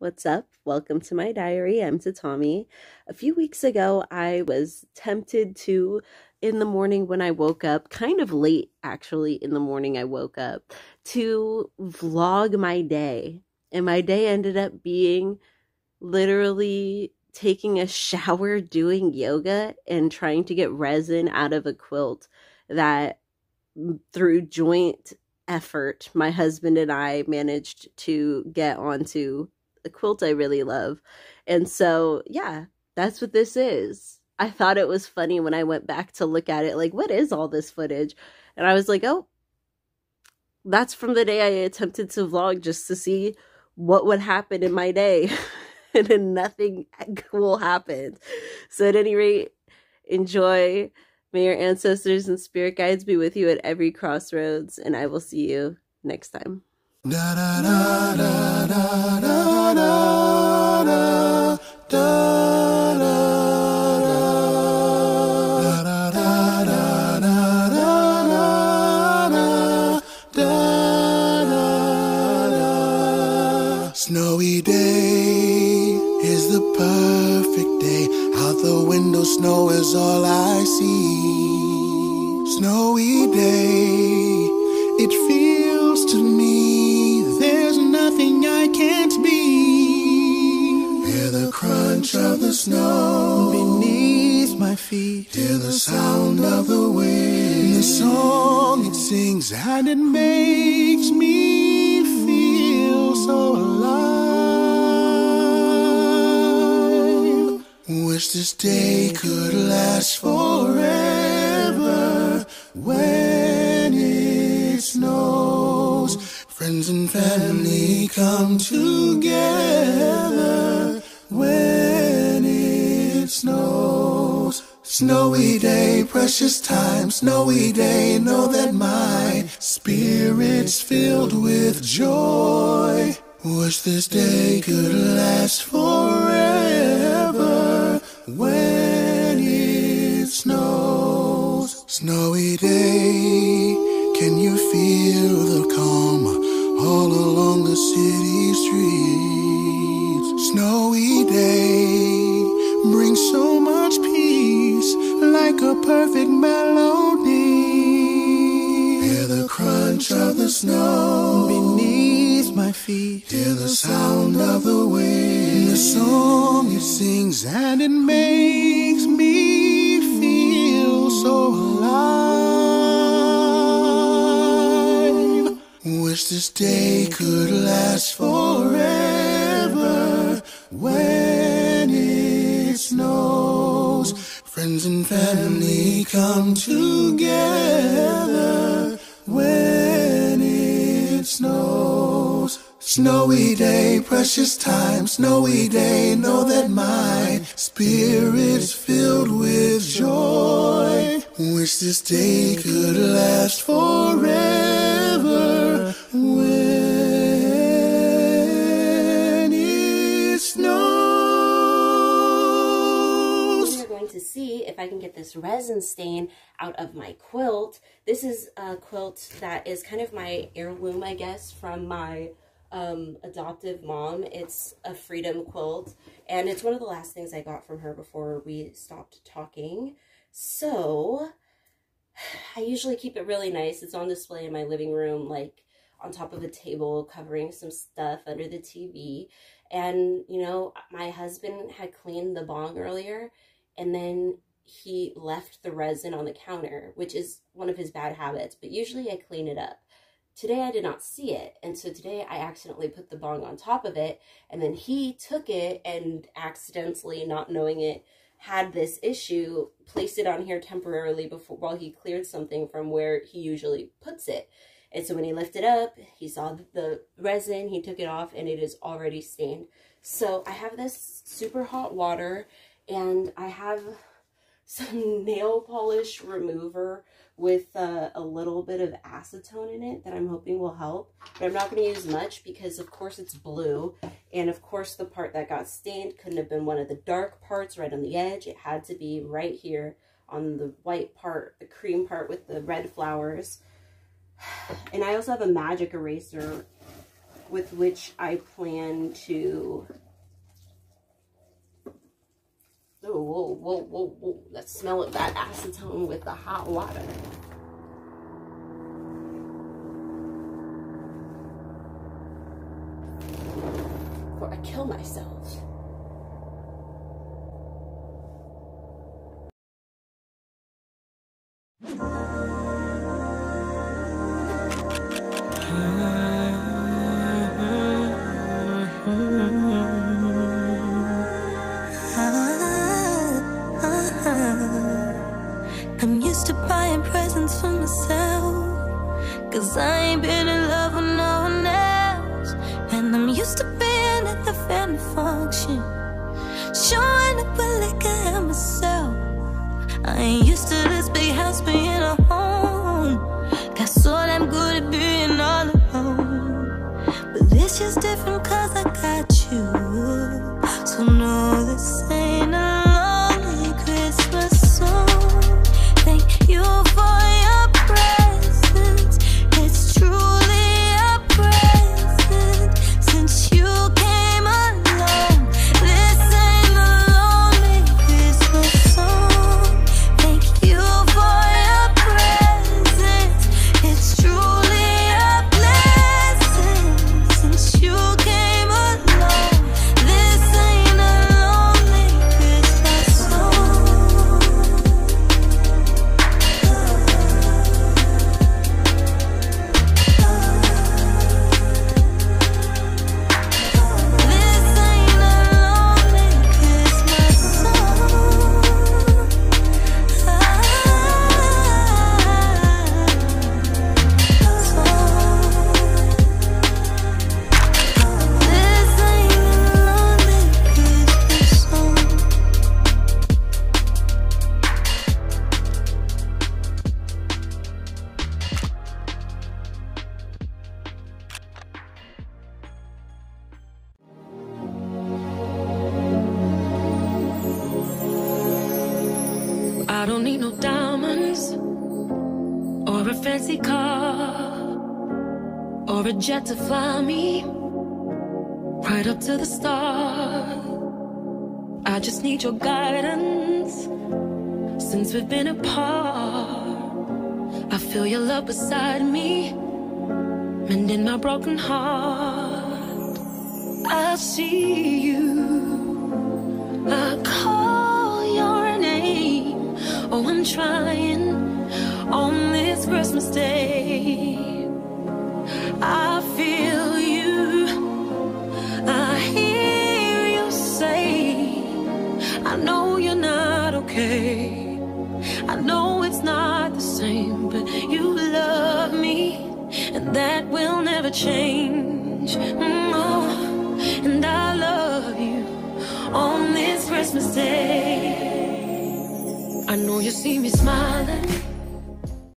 What's up? Welcome to my diary. I'm Tahtahme. A few weeks ago, I was tempted to, in the morning when I woke up, kind of late actually, in the morning I woke up, to vlog my day. And my day ended up being literally taking a shower, doing yoga, and trying to get resin out of a quilt that mm, through joint effort, my husband and I managed to get onto a quilt I really love. And so, yeah, that's what this is. I thought it was funny when I went back to look at it, like, what is all this footage? And I was like, oh, that's from the day I attempted to vlog just to see what would happen in my day. and then nothing cool happened. So, at any rate, enjoy. May your ancestors and spirit guides be with you at every crossroads, and I will see you next time. Da, da, da, Snowy day is the perfect day. Out the window, snow is all I see. Snowy day, it feels can't be. Hear the crunch of the snow beneath my feet. Hear the sound of the wind. The song it sings and it makes me feel so alive. Wish this day could last forever and family come together when it snows. Snowy day, precious time, snowy day, know that my spirit's filled with joy. Wish this day could last forever when it snows. Snowy day, can you feel the calm all along the city streets? Snowy day brings so much peace like a perfect melody. Hear the crunch of the snow beneath my feet. Hear the sound of the wind. The song it sings and it makes Wish this day could last forever when it snows. Friends and family come together when it snows. Snowy day, precious time, snowy day, know that my spirit's filled with joy. Wish this day could last forever I can get this resin stain out of my quilt. This is a quilt that is kind of my heirloom, I guess, from my um, adoptive mom. It's a freedom quilt, and it's one of the last things I got from her before we stopped talking. So, I usually keep it really nice. It's on display in my living room, like on top of a table, covering some stuff under the TV. And, you know, my husband had cleaned the bong earlier, and then he left the resin on the counter, which is one of his bad habits, but usually I clean it up. Today I did not see it, and so today I accidentally put the bong on top of it, and then he took it and accidentally, not knowing it, had this issue, placed it on here temporarily before while he cleared something from where he usually puts it. And so when he lifted up, he saw the resin, he took it off, and it is already stained. So I have this super hot water, and I have some nail polish remover with uh, a little bit of acetone in it that I'm hoping will help. But I'm not going to use much because, of course, it's blue. And, of course, the part that got stained couldn't have been one of the dark parts right on the edge. It had to be right here on the white part, the cream part with the red flowers. And I also have a magic eraser with which I plan to Oh, whoa, whoa, whoa, whoa. Let's smell of that acetone with the hot water. Before I kill myself. Myself. Cause I ain't been in love with no one else. And I'm used to being at the family function. Showing up with liquor and myself. I ain't used to this big house being a home. Got so damn good at being all alone. But this is different cause I got you. I don't need no diamonds or a fancy car or a jet to fly me right up to the stars. I just need your guidance since we've been apart. I feel your love beside me, mending my broken heart. I see you. Trying on this Christmas day. I feel you. I hear you say, I know you're not okay. I know it's not the same, but you love me, and that will never change. Mm, oh, and I love you on this Christmas day. I know you see me smiling